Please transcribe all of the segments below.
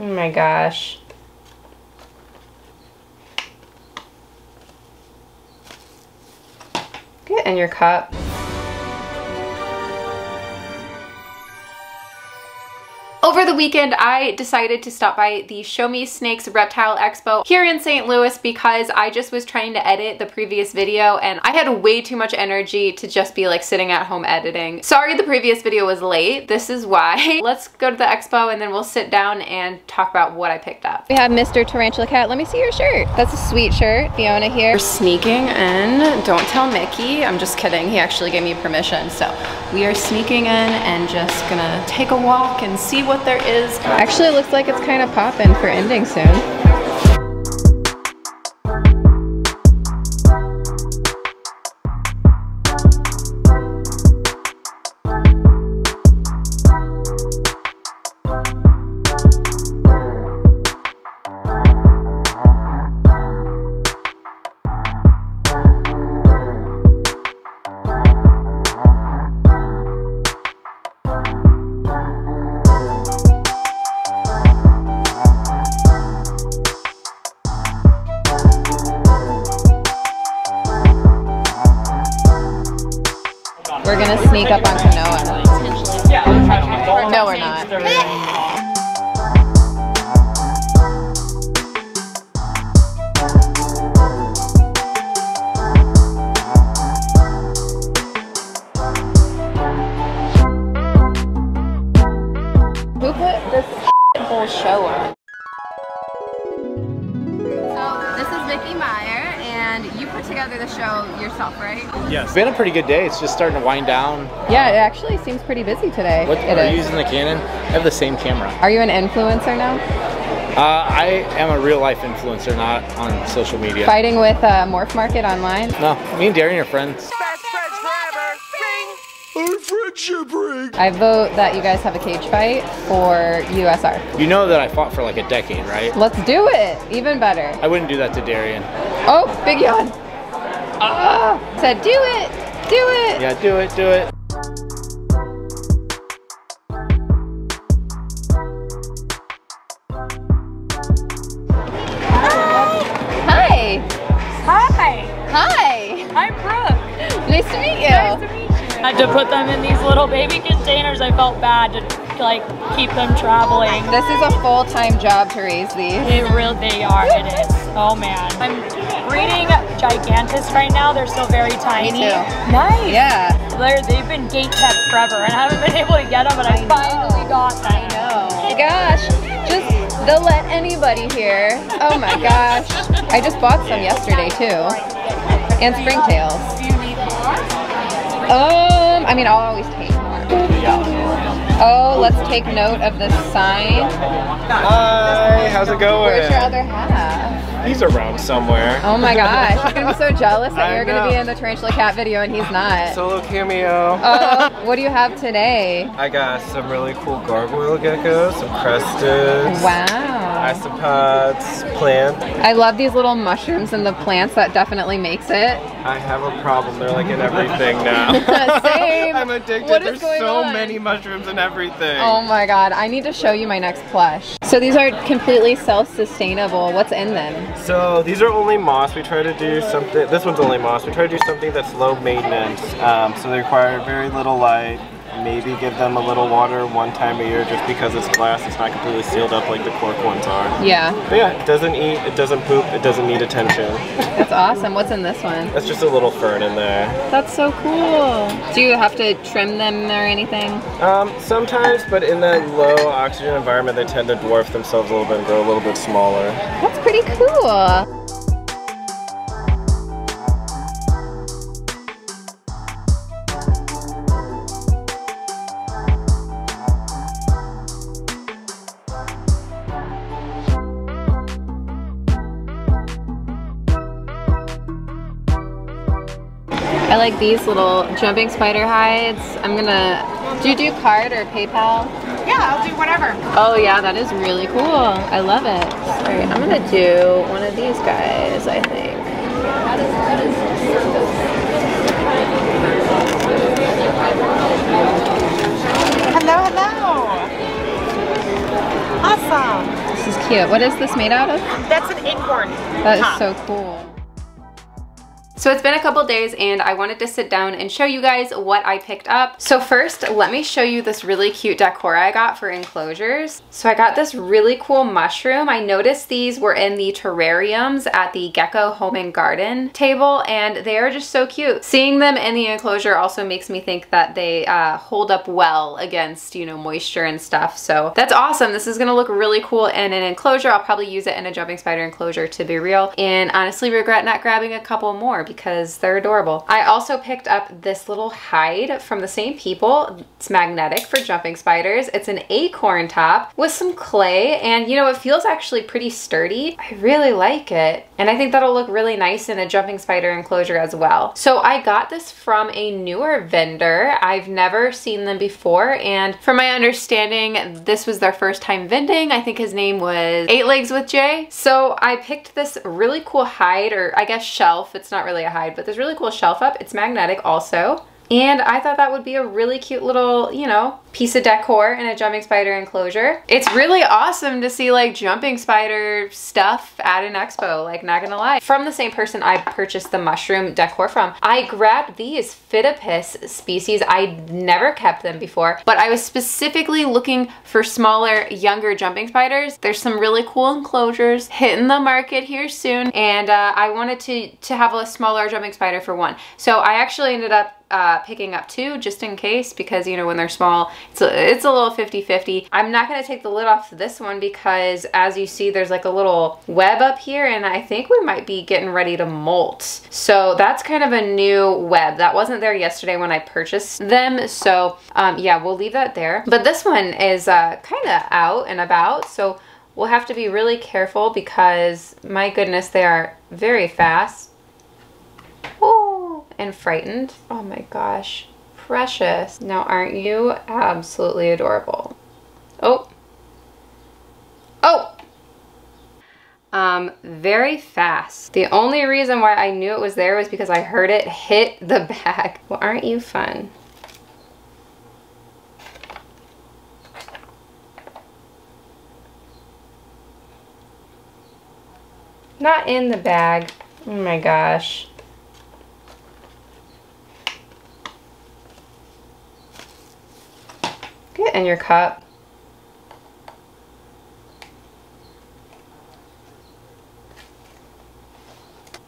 Oh my gosh. Get in your cup. The weekend, I decided to stop by the Show Me Snakes Reptile Expo here in St. Louis because I just was trying to edit the previous video and I had way too much energy to just be like sitting at home editing. Sorry the previous video was late. This is why. Let's go to the expo and then we'll sit down and talk about what I picked up. We have Mr. Tarantula Kat. Let me see your shirt. That's a sweet shirt. Fiona here. We're sneaking in. Don't tell Mickey. I'm just kidding. He actually gave me permission. So we are sneaking in and just gonna take a walk and see what there is. Actually, looks like it's kind of popping for ending soon. We're gonna sneak up on Kanoa. No, we're not. Who put this whole show on? So this is Vicky Meyer, and you put together the show yourself, right? Yeah, it's been a pretty good day. It's just starting to wind down. Yeah, it actually seems pretty busy today. What It are is. you using the Canon? I have the same camera. Are you an influencer now? Uh, I am a real life influencer, not on social media. Fighting with uh, Morph Market online? No, me and Darian are friends. I vote that you guys have a cage fight for USR. You know that I fought for like a decade, right? Let's do it! Even better. I wouldn't do that to Darian. Oh, big yawn. Ah, said do it, do it. Yeah, do it, do it. Hi. Hi, Hi. I'm Brooke. Nice to meet you. Nice to meet you. I had to put them in these little baby containers. I felt bad to like keep them traveling. This is a full-time job to raise these. It really, they are. It is. Oh man. I'm breeding giganteus right now. They're still very tiny. too. Nice. Yeah. They're, they've been gate kept forever, and I haven't been able to get them, but I, finally got them. I know. Oh gosh, just they'll let anybody here. Oh my gosh. I just bought some yesterday too. And springtails. Um, I mean, I'll always take more. Oh, let's take note of this sign. Hi, how's it going? Where's your other half? He's around somewhere. Oh my gosh, he's gonna be so jealous that I you're gonna be in the Tarantula Kat video and he's not. Solo cameo. Oh, what do you have today? I got some really cool gargoyle geckos, some crested, Wow. isopods, plant. I love these little mushrooms and the plants. That definitely makes it. I have a problem. They're like in everything now. Same. I'm addicted. What is There's going so on? many mushrooms and everything. Oh my god, I need to show you my next plush. So these are completely self-sustainable. What's in them? So these are only moss. We try to do something. This one's only moss. We try to do something that's low maintenance. Um, so they require very little light. Maybe give them a little water one time a year, just because it's glass. It's not completely sealed up like the cork ones are. Yeah, But yeah, it doesn't eat. It doesn't poop. It doesn't need attention. that's awesome. What's in this one? That's just a little fern in there. That's so cool. Do you have to trim them or anything? Um, sometimes, but in that low oxygen environment, they tend to dwarf themselves a little bit and grow a little bit smaller. Pretty cool. I like these little jumping spider hides. I'm gonna, do you do card or PayPal? Yeah, I'll do whatever. Oh yeah, that is really cool. I love it. Alright, I'm gonna do one of these guys, I think. Hello, hello. Awesome. This is cute. What is this made out of? That's an acorn. That is top. so cool. So it's been a couple days and I wanted to sit down and show you guys what I picked up. So first, let me show you this really cute decor I got for enclosures. So I got this really cool mushroom. I noticed these were in the terrariums at the Gecko Home and Garden table and they are just so cute. Seeing them in the enclosure also makes me think that they uh, hold up well against, you know, moisture and stuff. So that's awesome. This is gonna look really cool in an enclosure. I'll probably use it in a jumping spider enclosure to be real and honestly regret not grabbing a couple more because they're adorable. I also picked up this little hide from the same people. It's magnetic for jumping spiders. It's an acorn top with some clay and you know, it feels actually pretty sturdy. I really like it. And I think that'll look really nice in a jumping spider enclosure as well. So I got this from a newer vendor. I've never seen them before and from my understanding, this was their first time vending. I think his name was Eight Legs with Jay. So I picked this really cool hide or I guess shelf. It's not really a hide, but this really cool shelf up. It's magnetic also. And I thought that would be a really cute little, you know, piece of decor in a jumping spider enclosure. It's really awesome to see like jumping spider stuff at an expo, like not gonna lie. From the same person I purchased the mushroom decor from, I grabbed these Phidippus species. I never kept them before, but I was specifically looking for smaller, younger jumping spiders. There's some really cool enclosures hitting the market here soon, and uh, I wanted to, to have a smaller jumping spider for one. So I actually ended up uh, picking up two just in case because you know when they're small it's a, it's a little 50-50. I'm not going to take the lid off this one because as you see there's like a little web up here and I think we might be getting ready to molt. So that's kind of a new web. That wasn't there yesterday when I purchased them. So um, yeah, we'll leave that there. But this one is uh, kind of out and about. So we'll have to be really careful because my goodness, they are very fast. And frightened. Oh my gosh. Precious. Now, aren't you absolutely adorable? Oh. Oh! Um, very fast. The only reason why I knew it was there was because I heard it hit the bag. Well, aren't you fun? Not in the bag. Oh my gosh. Get your cup.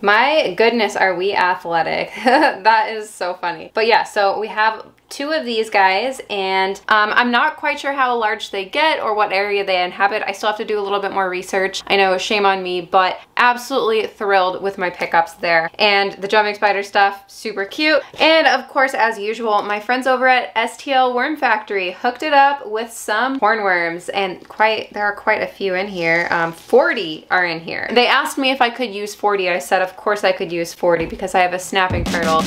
My goodness, are we athletic? that is so funny. But yeah, so we have two of these guys and um, I'm not quite sure how large they get or what area they inhabit. I still have to do a little bit more research. I know, shame on me, but absolutely thrilled with my pickups there. And the jumping spider stuff, super cute. And of course, as usual, my friends over at STL Worm Factory hooked it up with some hornworms and quite, there are quite a few in here. Um, 40 are in here. They asked me if I could use 40. I said, of course I could use 40 because I have a snapping turtle.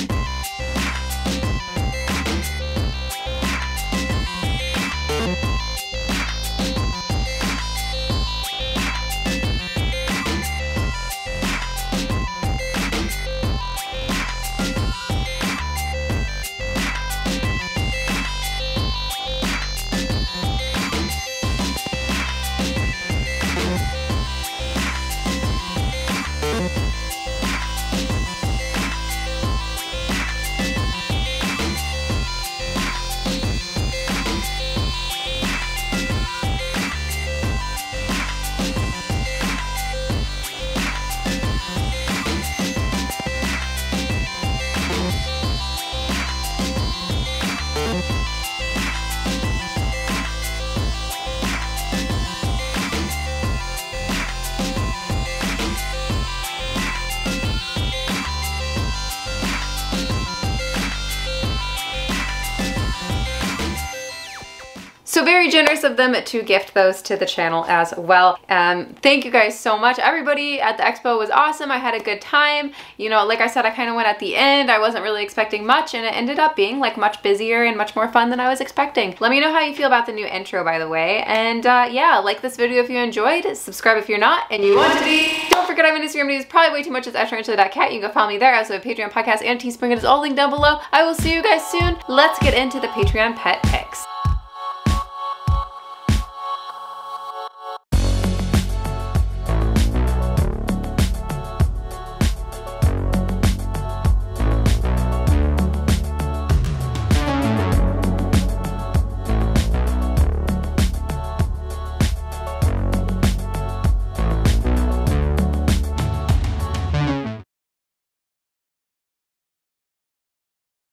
So very generous of them to gift those to the channel as well. Um, thank you guys so much. Everybody at the expo was awesome. I had a good time. You know, like I said, I kind of went at the end. I wasn't really expecting much and it ended up being like much busier and much more fun than I was expecting. Let me know how you feel about the new intro, by the way. And uh, yeah, like this video if you enjoyed, subscribe if you're not and you want to be. Don't forget I have an Instagram news, probably way too much. It's cat. You can go follow me there. I also have a Patreon podcast and Teespring. It is all linked down below. I will see you guys soon. Let's get into the Patreon pet picks.